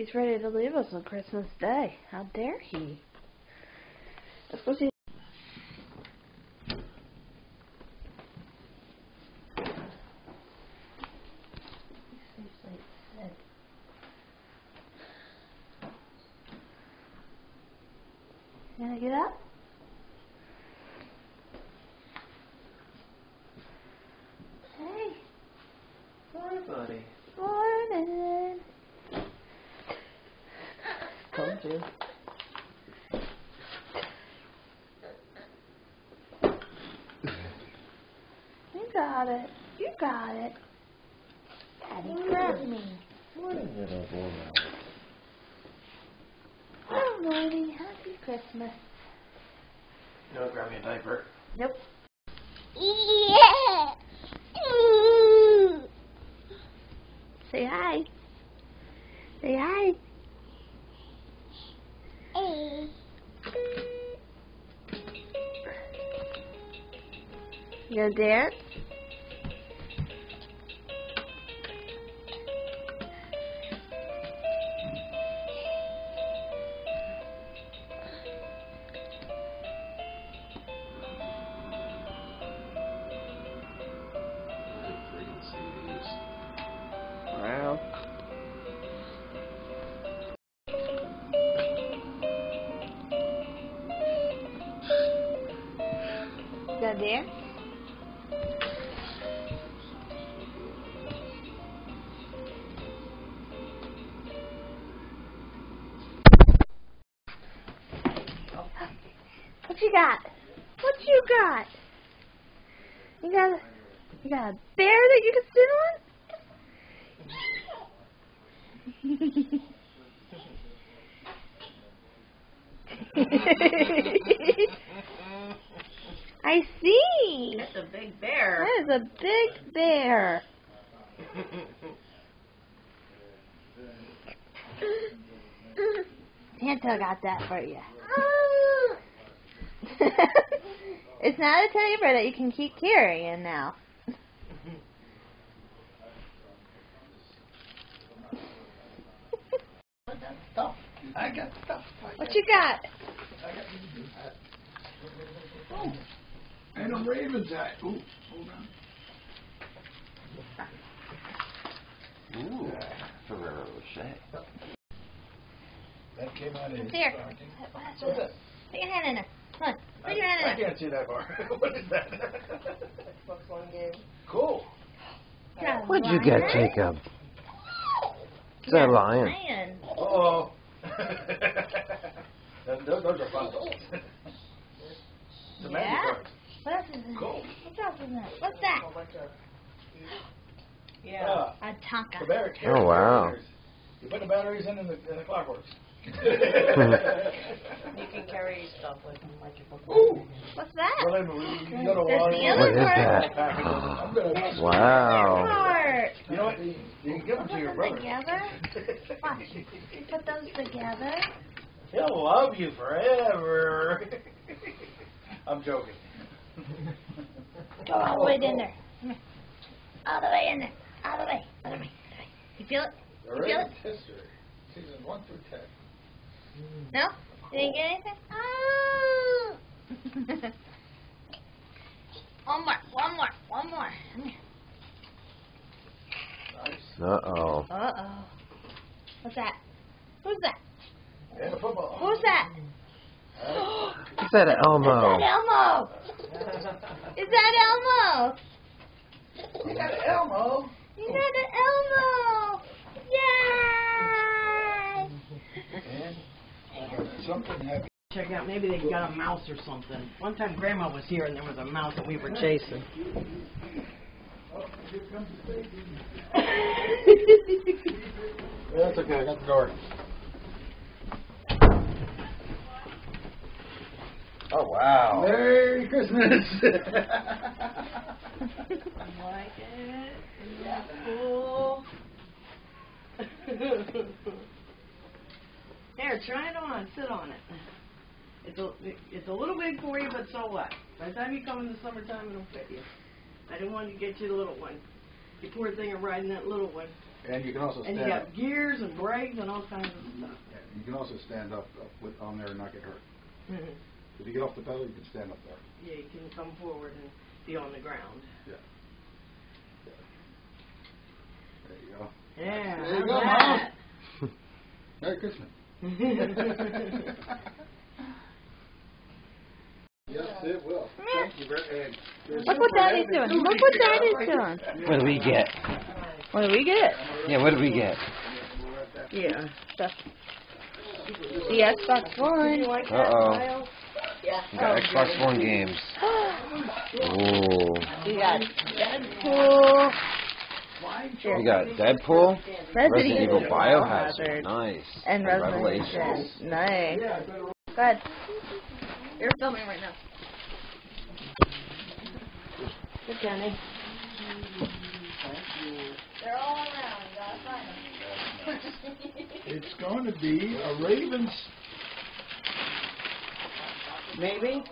He's ready to leave us on Christmas Day. How dare he? Let's go. You gonna get up? Hey, Hi, buddy. Told you. You got it. You got it. Daddy, grab me. Morning, little boy. Oh, good morning. Happy Christmas. You want to grab me a diaper? Nope. Yeah. Say hi. Say hi. You gonna dance? Wow. Dance? What you got? What you got? You got a, you got a bear that you can sit on? I see. That's a big bear. That is a big bear. Santa got that for you. Ah! it's not a teddy bear that you can keep carrying now. Stuff. I got stuff. What you got? Oh, and a raven's hat. Ooh, hold on. Ooh. Ferrero Rocher. That came out of his Here. stocking. What's What's that? Put your hand in there. Come on. Put I can't see that far. what is that? Looks one good. cool. Got a What'd you get, lion? Jacob? Is that a lion? Lion. Uh-oh. those, those are fun. the magic Yeah. cards. What else is in Cool. What else is in that? What's that? whole bunch of. Yeah. Uh, A the Tonka. Oh, wow. Batteries. You put the batteries in and the, and the clock works. You can carry stuff with them, like your book. Ooh. What's that? Well, then we can go to There's the other What is that? I'm gonna, Wow. Part. you know what? You, you can give them Put to your them brother. together. Watch. You put those together. He'll love you forever. I'm joking. Go all the way in there. Come here. All the way in there. All the way. All the way. You feel it? The You feel Raven's history, seasons one through ten. No? Did you get anything? Oh. one more. One more. One more. Nice. Uh-oh. Uh oh. What's that? Who's that? And football. Who's that? Is that Is Elmo? that Elmo? Is that Elmo? You got Elmo. You got an Elmo! Yay! And uh, something heavy. Check out, maybe they got a mouse or something. One time Grandma was here and there was a mouse that we were chasing. That's okay. I got the door. Oh, wow. Merry Christmas. like it? Isn't that cool? Here, try it on. Sit on it. It's a it's a little big for you, but so what? By the time you come in the summertime, it'll fit you. I didn't want to get you the little one. You poor thing of riding that little one. And you can also And you stand got gears and brakes and all kinds of stuff. Yeah, You can also stand up, up with, on there and not get hurt. Mm -hmm. If you get off the pedal, you can stand up there. Yeah, you can come forward and be on the ground. Yeah. There you go. Yeah. There you go, that? Merry Christmas. Yes, it will. Thank you very and Look what some for Daddy's doing. Look what you Daddy's doing. What do we get? What do we get? Yeah, what do we get? yeah. Stuff. The Xbox One. Uh-oh. Kyle? Yeah. We got Xbox One games. Ooh. we got Deadpool. We got Deadpool, Resident Resident Evil Evil Biohazard. Nice. And Revelations. Revelations. Nice. Go ahead. You're filming right now. Good, Kenny. They're all around. You gotta find them. It's going to be a Ravens Maybe?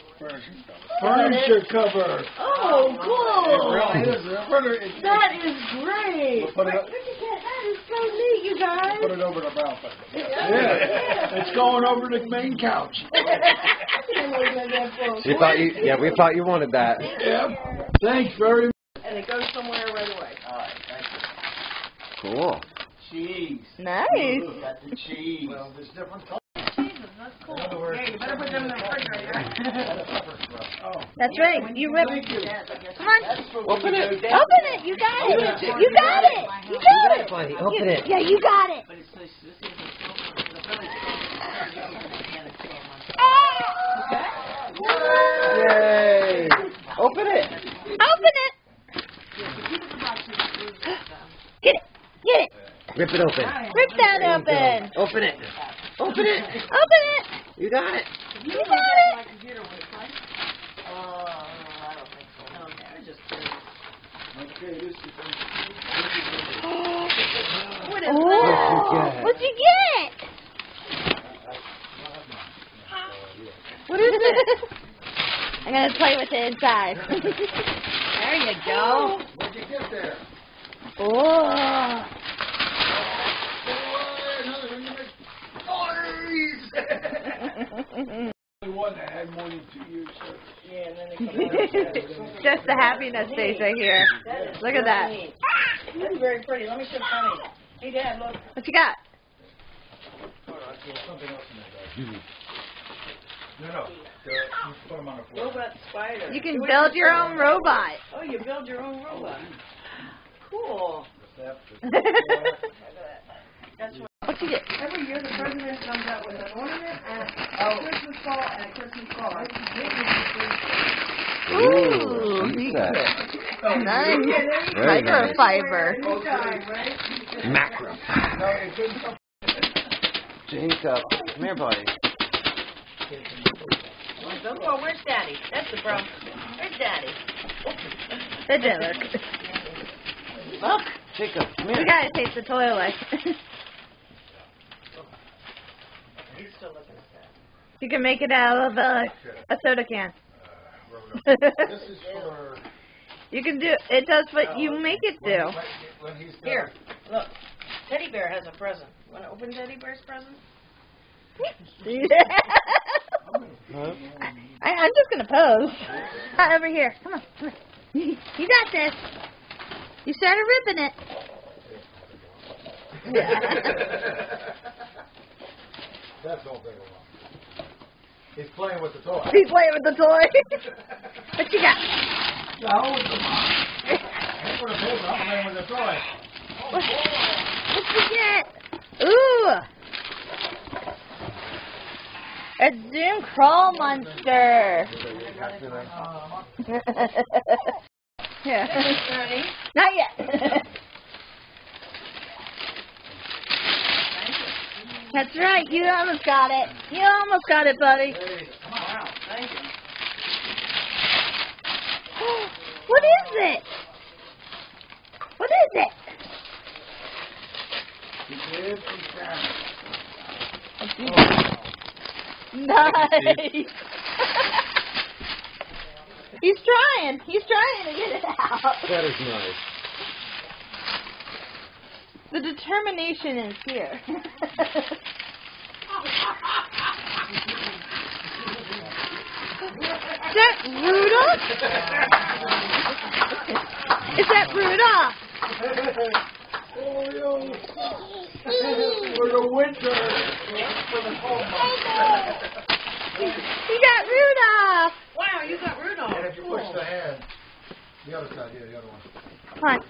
furniture cover. Oh, cool! It really is. furniture- That is great! We'll put it up- Look at that, that is so neat, you guys! Put it over the balcony. Yeah, it's going over the main couch. We thought you, yeah, we thought you wanted that. Yep. Thanks very much. And it goes somewhere right away. All right, thank you. Cool. Cheese. Nice. Got the cheese. Well, there's different colors. That's cool. Yeah, you better put them in the refrigerator. Oh. That's right. You rip. Thank you. Come on. Open it. Open it. You got it. You got it. You got it. buddy. Open it. Yeah, you got it. But it's this, this is the Yay! Open it. Open it. Get it. Get it. Rip it open. Rip that open. Open it. Open it. Open it. You got it. You got it. My computer was like, oh, I don't think so. Okay, I just kidding. Okay, this is. What is Oh, get? what'd you get? What is it? I'm gonna play with it inside. There you go. What'd you get there? oh. Only one that had more than two years service. Yeah, and then they come out. Just the happiness face right here. Look at that. neat. That's very pretty. Let me show Connie. Hey, Dad, look. What you got? Something else in there, guys. No, no, you put them on the floor. Robot spider. You can Do build your own robot. Oh, you build your own robot. Cool. That's what. What you get? Every year the president comes out with an ornament and a oh. Christmas ball and a Christmas card. Ooh, sheet neat. set. Oh, nice. Very nice. Microfiber. Anytime, right? Macro. No, it didn't come. Jacob, come here, buddy. Don't go. Where's Daddy? That's the problem. Where's Daddy? That didn't look. Look, Jacob, come We here. gotta taste the toy away. He's still looking at that. you can make it out of a, a soda can. This is for. you can do. It does what you make it do. When he's Here, look. Teddy Bear has a present. You Want to open Teddy Bear's present? Huh? I, I'm just gonna pose. Uh, over here. Come on. Come on. You got this. You started ripping it. That's all very well. He's playing with the toy. He's playing with the toy. what you got? No, come on. That's what it is. I'm playing with the toy. What, what you get? Ooh. A Doom Crawl Monster. yeah. Not yet. That's right. You almost got it. You almost got it, buddy. Wow, thank you. what is it? What is it? He did some damage. Nice. He's trying. He's trying to get it out. That is nice. The determination is here. Is that Rudolph? Is that Rudolph? oh. For the winter. For the cold You got Rudolph. Wow, you got Rudolph. And if you push the hand, the other side, yeah, the other one. Come on.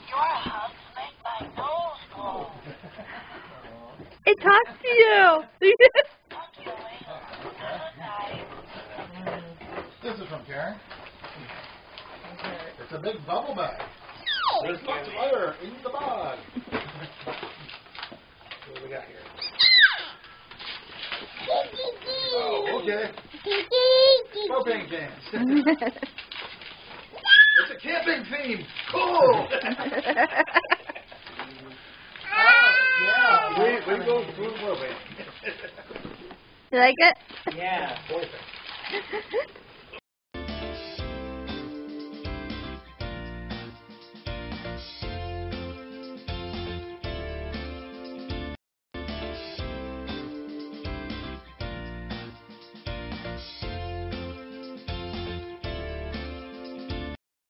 It talks to you. This is from Karen. It's a big bubble bag. There's lots of air in the bag. what do we got here? Oh, okay. Propane cans. it's a camping theme. Cool. we, we go through propane. you like it? Yeah.